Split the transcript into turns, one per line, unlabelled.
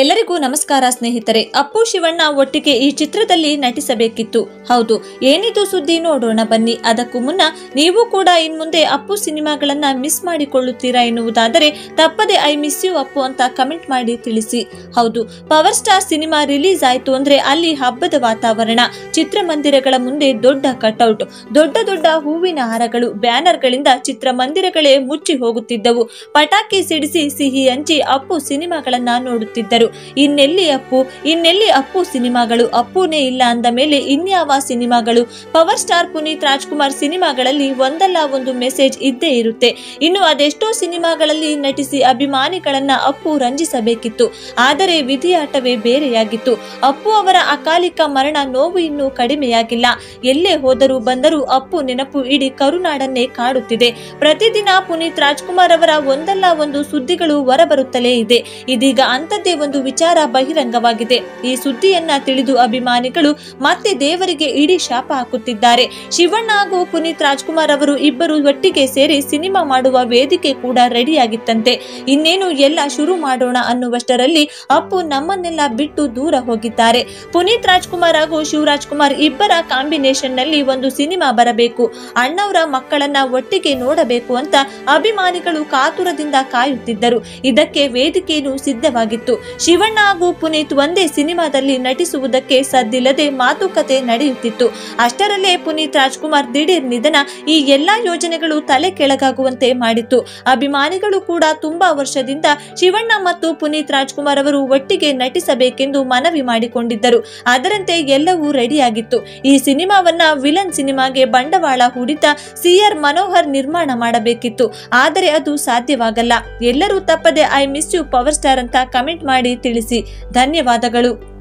ಎಲ್ಲರಿಗೂ ನಮಸ್ಕಾರ ಸ್ನೇಹಿತರೆ, ಅಪ್ಪು ಶಿವಣ್ಣ ಒಟ್ಟಿಗೆ ಈ ಚಿತ್ರದಲ್ಲಿ ನಟಿಸಬೇಕಿತ್ತು. ಹೌದು, ಏನಿದು ಸುದ್ದಿ ನೋಡೋಣ ಬನ್ನಿ. ಅದಕ್ಕೂ ಮುನ್ನ ನೀವು ಕೂಡ ಇನ್ಮುಂದೆ ಅಪ್ಪು ಸಿನಿಮಾಗಳನ್ನ ಮಿಸ್ ಮಾಡಿಕೊಳ್ಳುತ್ತೀರಾ ಎನ್ನುವುದಾದರೆ ತಪ್ಪದೆ ಐ ಮಿಸ್ ಯು ಅಪ್ಪು ಅಂತ ಕಮೆಂಟ್ ಮಾಡಿ ತಿಳಿಸಿ. ಹೌದು, ಪವರ್ ಸ್ಟಾರ್ ಸಿನಿಮಾ ರಿಲೀಸ್ ಆಯ್ತು ಅಂದ್ರೆ ಅಲ್ಲಿ ಹಬ್ಬದ ವಾತಾವರಣ, ಚಿತ್ರಮಂದಿರಗಳ ಮುಂದೆ ದೊಡ್ಡ ಕಟೌಟ್, ದೊಡ್ಡ ದೊಡ್ಡ ಹೂವಿನ ಹಾರಗಳು, ಬ್ಯಾನರ್ಗಳಿಂದ ಚಿತ್ರಮಂದಿರಗಳೇ ಮುಚ್ಚಿ ಹೋಗುತ್ತಿದ್ದವು. ಪಟಾಕಿ ಸಿಡಿಸಿ ಸಿಹಿ ಹಂಚಿ ಅಪ್ಪು ಸಿನಿಮಾಗಳನ್ನ ನೋಡುತ್ತಿದ್ದರು. ಇನ್ನೆಲ್ಲಿ ಅಪ್ಪು? ಇನ್ನೆಲ್ಲಿ ಅಪ್ಪು ಸಿನಿಮಾಗಳು? ಅಪ್ಪುನೇ ಇಲ್ಲ ಅಂದ ಮೇಲೆ ಇನ್ಯಾವ ಸಿನಿಮಾಗಳು? ಪವರ್ ಸ್ಟಾರ್ ಪುನೀತ್ ರಾಜ್ಕುಮಾರ್ ಸಿನಿಮಾಗಳಲ್ಲಿ ಒಂದಲ್ಲ ಒಂದು ಮೆಸೇಜ್ ಇದ್ದೇ ಇರುತ್ತೆ. ಇನ್ನು ಅದೆಷ್ಟೋ ಸಿನಿಮಾಗಳಲ್ಲಿ ನಟಿಸಿ ಅಭಿಮಾನಿಗಳನ್ನ ಅಪ್ಪು ರಂಜಿಸಬೇಕಿತ್ತು. ಆದರೆ ವಿಧಿಯಾಟವೇ ಬೇರೆಯಾಗಿತ್ತು. ಅಪ್ಪು ಅವರ ಅಕಾಲಿಕ ಮರಣ ನೋವು ಇನ್ನೂ ಕಡಿಮೆಯಾಗಿಲ್ಲ. ಎಲ್ಲೇ ಹೋದರೂ ಬಂದರೂ ಅಪ್ಪು ನೆನಪು ಇಡೀ ಕರುನಾಡನ್ನೇ ಕಾಡುತ್ತಿದೆ. ಪ್ರತಿದಿನ ಪುನೀತ್ ರಾಜ್ಕುಮಾರ್ ಅವರ ಒಂದಲ್ಲ ಒಂದು ಸುದ್ದಿಗಳು ಹೊರಬರುತ್ತಲೇ ಇದೆ. ಇದೀಗ ಅಂಥದ್ದೇ ವಿಚಾರ ಬಹಿರಂಗವಾಗಿದೆ. ಈ ಸುದ್ದಿಯನ್ನ ತಿಳಿದು ಅಭಿಮಾನಿಗಳು ಮತ್ತೆ ದೇವರಿಗೆ ಇಡೀ ಶಾಪ ಹಾಕುತ್ತಿದ್ದಾರೆ. ಶಿವಣ್ಣ ಹಾಗೂ ಪುನೀತ್ ರಾಜ್ಕುಮಾರ್ ಅವರು ಇಬ್ಬರು ಒಟ್ಟಿಗೆ ಸೇರಿ ಸಿನಿಮಾ ಮಾಡುವ ವೇದಿಕೆ ಕೂಡ ರೆಡಿಯಾಗಿತ್ತಂತೆ. ಇನ್ನೇನು ಎಲ್ಲ ಶುರು ಮಾಡೋಣ ಅನ್ನುವಷ್ಟರಲ್ಲಿ ಅಪ್ಪು ನಮ್ಮನ್ನೆಲ್ಲ ಬಿಟ್ಟು ದೂರ ಹೋಗಿದ್ದಾರೆ. ಪುನೀತ್ ರಾಜ್ಕುಮಾರ್ ಹಾಗೂ ಶಿವರಾಜ್ ಕುಮಾರ್ ಇಬ್ಬರ ಕಾಂಬಿನೇಷನ್ನಲ್ಲಿ ಒಂದು ಸಿನಿಮಾ ಬರಬೇಕು. ಅಣ್ಣವರ ಮಕ್ಕಳನ್ನ ಒಟ್ಟಿಗೆ ನೋಡಬೇಕು ಅಂತ ಅಭಿಮಾನಿಗಳು ಕಾತುರದಿಂದ ಕಾಯುತ್ತಿದ್ದರು. ಇದಕ್ಕೆ ವೇದಿಕೆಯೂ ಸಿದ್ಧವಾಗಿತ್ತು. ಶಿವಣ್ಣ ಹಾಗೂ ಪುನೀತ್ ಒಂದೇ ಸಿನಿಮಾದಲ್ಲಿ ನಟಿಸುವುದಕ್ಕೆ ಸದ್ದಿಲ್ಲದೆ ಮಾತುಕತೆ ನಡೆಯುತ್ತಿತ್ತು. ಅಷ್ಟರಲ್ಲೇ ಪುನೀತ್ ರಾಜ್ಕುಮಾರ್ ದಿಢೀರ್ ನಿಧನ ಈ ಎಲ್ಲಾ ಯೋಜನೆಗಳು ತಲೆ ಕೆಳಗಾಗುವಂತೆ ಮಾಡಿತ್ತು. ಅಭಿಮಾನಿಗಳು ಕೂಡ ತುಂಬಾ ವರ್ಷದಿಂದ ಶಿವಣ್ಣ ಮತ್ತು ಪುನೀತ್ ರಾಜ್ಕುಮಾರ್ ಅವರು ಒಟ್ಟಿಗೆ ನಟಿಸಬೇಕೆಂದು ಮನವಿ ಮಾಡಿಕೊಂಡಿದ್ದರು. ಅದರಂತೆ ಎಲ್ಲವೂ ರೆಡಿಯಾಗಿತ್ತು. ಈ ಸಿನಿಮಾವನ್ನ ವಿಲನ್ ಸಿನಿಮಾಗೆ ಬಂಡವಾಳ ಹೂಡಿತ ಸಿಆರ್ ಮನೋಹರ್ ನಿರ್ಮಾಣ ಮಾಡಬೇಕಿತ್ತು. ಆದರೆ ಅದು ಸಾಧ್ಯವಾಗಲ್ಲ. ಎಲ್ಲರೂ ತಪ್ಪದೆ I miss you, power star ಅಂತ ಕಮೆಂಟ್ ಮಾಡಿ ತಿಳಿಸಿ ಧನ್ಯವಾದಗಳು